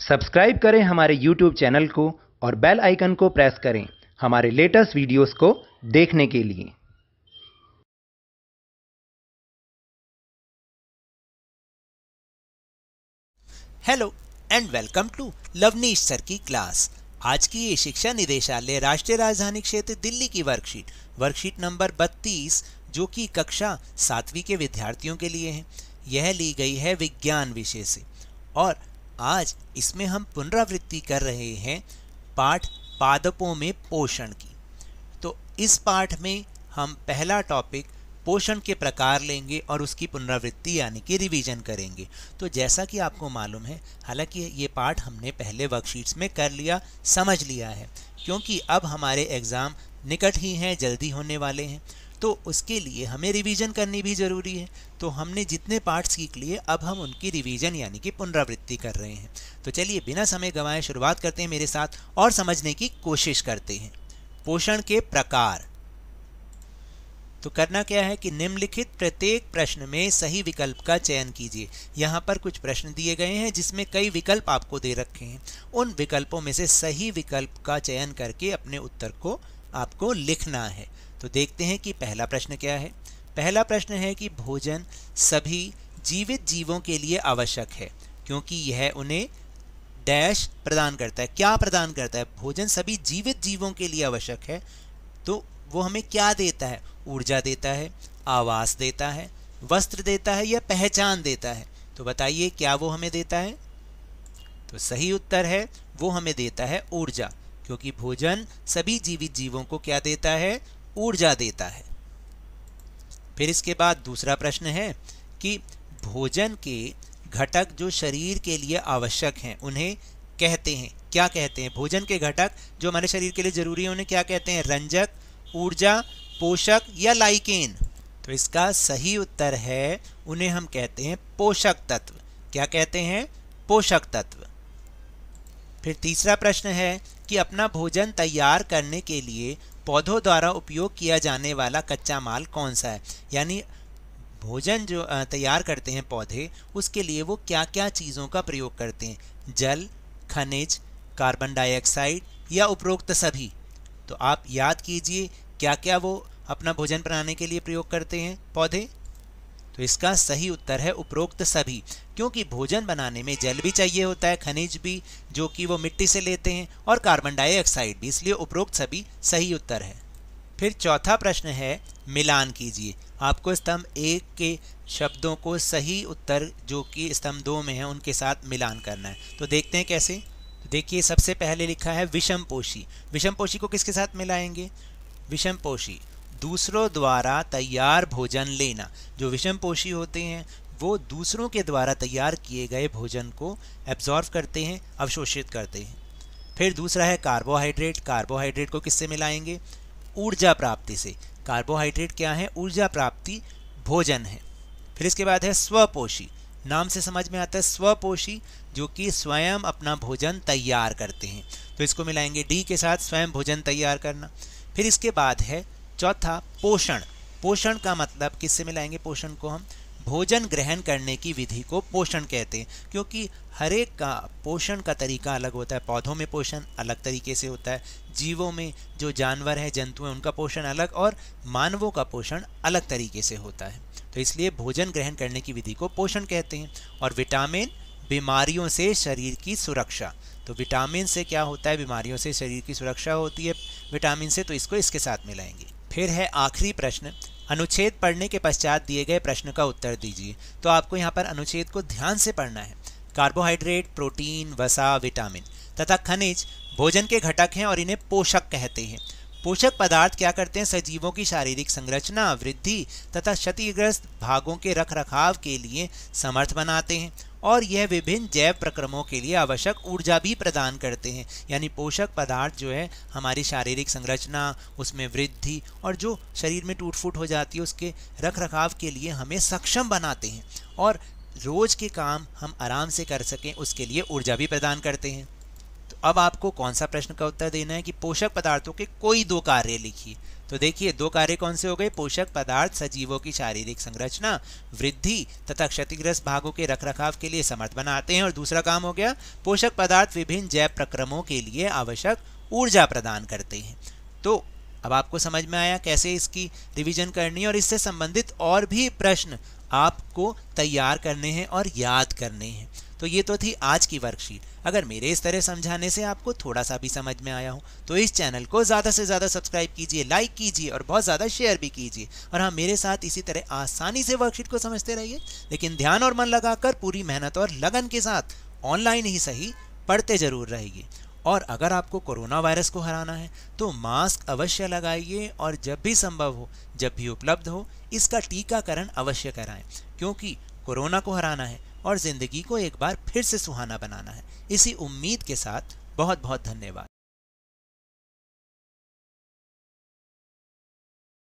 Subscribe करें हमारे YouTube channel को और बेल आइकन को प्रेस करें हमारे लेटेस्ट वीडियोस को देखने के लिए। Hello and welcome to Lovneesh sir की क्लास आज की ये शिक्षा निदेशालय राष्ट्रीय राजधानी क्षेत्र दिल्ली की वर्कशीट वर्कशीट नंबर 32 जो कि कक्षा सातवीं के विद्यार्थियों के लिए है। यह ली गई है विज्ञान विषय से। और आज इसमें हम पुनरावृत्ति कर रहे हैं पाठ पादपों में पोषण की। तो इस पाठ में हम पहला टॉपिक पोषण के प्रकार लेंगे और उसकी पुनरावृत्ति यानी कि रिवीजन करेंगे। तो जैसा कि आपको मालूम है, हालाँकि ये पाठ हमने पहले वर्कशीट्स में कर लिया, समझ लिया है, क्योंकि अब हमारे एग्ज़ाम निकट ही हैं, जल्दी होने वाले हैं। तो उसके लिए हमें रिवीजन करनी भी ज़रूरी है। तो हमने जितने पार्ट सीख लिए, अब हम उनकी रिवीजन यानी कि पुनरावृत्ति कर रहे हैं। तो चलिए, बिना समय गंवाए शुरुआत करते हैं मेरे साथ और समझने की कोशिश करते हैं। पोषण के प्रकार। तो करना क्या है कि निम्नलिखित प्रत्येक प्रश्न में सही विकल्प का चयन कीजिए। यहाँ पर कुछ प्रश्न दिए गए हैं जिसमें कई विकल्प आपको दे रखे हैं। उन विकल्पों में से सही विकल्प का चयन करके अपने उत्तर को आपको लिखना है। तो देखते हैं कि पहला प्रश्न क्या है। पहला प्रश्न है कि भोजन सभी जीवित जीवों के लिए आवश्यक है, क्योंकि यह उन्हें डैश प्रदान करता है। क्या प्रदान करता है? भोजन सभी जीवित जीवों के लिए आवश्यक है। तो वो हमें क्या देता है? ऊर्जा देता है, आवास देता है, वस्त्र देता है या पहचान देता है। तो बताइए क्या वो हमें देता है? तो सही उत्तर है, वो हमें देता है ऊर्जा। क्योंकि भोजन सभी जीवित जीवों को क्या देता है? ऊर्जा देता है। फिर इसके बाद दूसरा प्रश्न है कि भोजन के घटक जो शरीर के लिए आवश्यक हैं, उन्हें कहते हैं। क्या कहते हैं? भोजन के घटक जो हमारे शरीर के लिए ज़रूरी है, उन्हें क्या कहते हैं? रंजक, ऊर्जा, पोषक या लाइकेन। तो इसका सही उत्तर है, उन्हें हम कहते हैं पोषक तत्व। क्या कहते हैं? पोषक तत्व। फिर तीसरा प्रश्न है कि अपना भोजन तैयार करने के लिए पौधों द्वारा उपयोग किया जाने वाला कच्चा माल कौन सा है? यानी भोजन जो तैयार करते हैं पौधे, उसके लिए वो क्या क्या चीज़ों का प्रयोग करते हैं? जल, खनिज, कार्बन डाइऑक्साइड या उपरोक्त सभी? तो आप याद कीजिए क्या क्या वो अपना भोजन बनाने के लिए प्रयोग करते हैं पौधे? तो इसका सही उत्तर है उपरोक्त सभी, क्योंकि भोजन बनाने में जल भी चाहिए होता है, खनिज भी, जो कि वो मिट्टी से लेते हैं, और कार्बन डाइऑक्साइड भी, इसलिए उपरोक्त सभी सही उत्तर है। फिर चौथा प्रश्न है, मिलान कीजिए। आपको स्तंभ एक के शब्दों को सही उत्तर, जो कि स्तंभ दो में है, उनके साथ मिलान करना है। तो देखते हैं कैसे। तो देखिए, सबसे पहले लिखा है विषम पोषी विषम पोषी को किसके साथ मिलाएँगे? विषम पोषी दूसरों द्वारा तैयार भोजन लेना। जो विषम पोषी होते हैं, वो दूसरों के द्वारा तैयार किए गए भोजन को एब्जॉर्व करते हैं, अवशोषित करते हैं। फिर दूसरा है कार्बोहाइड्रेट कार्बोहाइड्रेट को किससे मिलाएँगे? ऊर्जा प्राप्ति से। कार्बोहाइड्रेट क्या है? ऊर्जा प्राप्ति भोजन है। फिर इसके बाद है स्वपोषी। नाम से समझ में आता है स्वपोषी, जो कि स्वयं अपना भोजन तैयार करते हैं। तो इसको मिलाएँगे डी के साथ, स्वयं भोजन तैयार करना। फिर इसके बाद है चौथा, पोषण। पोषण का मतलब किससे मिलाएँगे? पोषण को हम भोजन ग्रहण करने की विधि को पोषण कहते हैं, क्योंकि हर एक का पोषण का तरीका अलग होता है। पौधों में पोषण अलग तरीके से होता है, जीवों में जो जानवर हैं, जंतु हैं, उनका पोषण अलग और मानवों का पोषण अलग तरीके से होता है। तो इसलिए भोजन ग्रहण करने की विधि को पोषण कहते हैं। और विटामिन, बीमारियों से शरीर की सुरक्षा। तो विटामिन से क्या होता है? बीमारियों से शरीर की सुरक्षा होती है। विटामिन से तो इसको इसके साथ मिलाएँगे। फिर है आखिरी प्रश्न, अनुच्छेद पढ़ने के पश्चात दिए गए प्रश्न का उत्तर दीजिए। तो आपको यहाँ पर अनुच्छेद को ध्यान से पढ़ना है। कार्बोहाइड्रेट, प्रोटीन, वसा, विटामिन, तथा खनिज भोजन के घटक हैं और इन्हें पोषक कहते हैं। पोषक पदार्थ क्या करते हैं? सजीवों की शारीरिक संरचना, वृद्धि तथा क्षतिग्रस्त भागों के रख रखाव के लिए समर्थ बनाते हैं। और यह विभिन्न जैव प्रक्रमों के लिए आवश्यक ऊर्जा भी प्रदान करते हैं। यानी पोषक पदार्थ जो है, हमारी शारीरिक संरचना, उसमें वृद्धि और जो शरीर में टूट फूट हो जाती है, उसके रख रखाव के लिए हमें सक्षम बनाते हैं। और रोज़ के काम हम आराम से कर सकें, उसके लिए ऊर्जा भी प्रदान करते हैं। अब आपको कौन सा प्रश्न का उत्तर देना है कि पोषक पदार्थों के कोई दो कार्य लिखिए तो देखिए, दो कार्य कौन से हो गए? पोषक पदार्थ, सजीवों की शारीरिक संरचना, वृद्धि तथा क्षतिग्रस्त भागों के रखरखाव के लिए समर्थ बनाते हैं। और दूसरा काम हो गया, पोषक पदार्थ विभिन्न जैव प्रक्रमों के लिए आवश्यक ऊर्जा प्रदान करते हैं। तो अब आपको समझ में आया कैसे इसकी रिवीजन करनी है और इससे संबंधित और भी प्रश्न आपको तैयार करने हैं और याद करने हैं। तो ये तो थी आज की वर्कशीट अगर मेरे इस तरह समझाने से आपको थोड़ा सा भी समझ में आया हो तो इस चैनल को ज़्यादा से ज़्यादा सब्सक्राइब कीजिए लाइक कीजिए और बहुत ज़्यादा शेयर भी कीजिए। और हाँ मेरे साथ इसी तरह आसानी से वर्कशीट को समझते रहिए, लेकिन ध्यान और मन लगाकर पूरी मेहनत और लगन के साथ ऑनलाइन ही सही पढ़ते ज़रूर रहिए। और अगर आपको कोरोना वायरस को हराना है तो मास्क अवश्य लगाइए और जब भी संभव हो, जब भी उपलब्ध हो, इसका टीकाकरण अवश्य कराएँ, क्योंकि कोरोना को हराना है और ज़िंदगी को एक बार फिर से सुहाना बनाना है। इसी उम्मीद के साथ बहुत बहुत धन्यवाद।